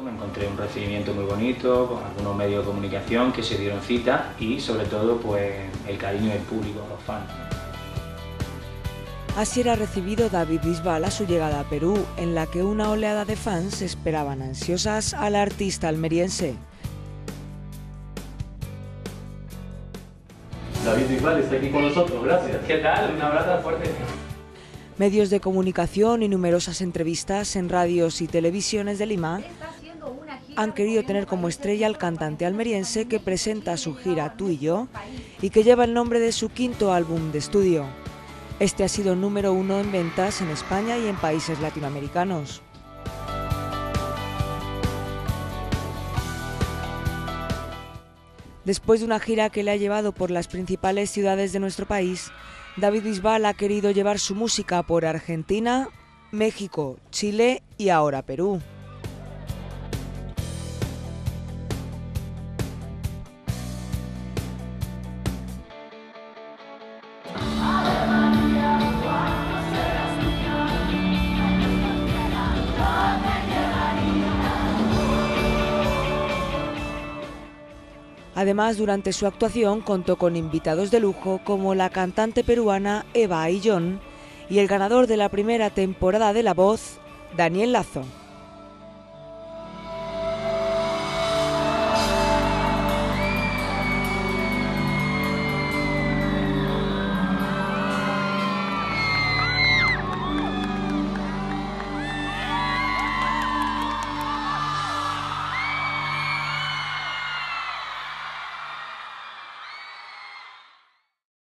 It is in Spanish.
Me encontré un recibimiento muy bonito, con algunos medios de comunicación que se dieron cita y sobre todo pues el cariño del público, los fans. Así era recibido David Bisbal a su llegada a Perú, en la que una oleada de fans esperaban ansiosas al artista almeriense. David Bisbal está aquí con nosotros, gracias. ¿Qué tal? Un abrazo fuerte. Medios de comunicación y numerosas entrevistas en radios y televisiones de Lima han querido tener como estrella al cantante almeriense que presenta su gira Tú y yo y que lleva el nombre de su quinto álbum de estudio. Este ha sido número uno en ventas en España y en países latinoamericanos. Después de una gira que le ha llevado por las principales ciudades de nuestro país, David Bisbal ha querido llevar su música por Argentina, México, Chile y ahora Perú. Además, durante su actuación contó con invitados de lujo como la cantante peruana Eva Aillón y el ganador de la primera temporada de La Voz, Daniel Lazo.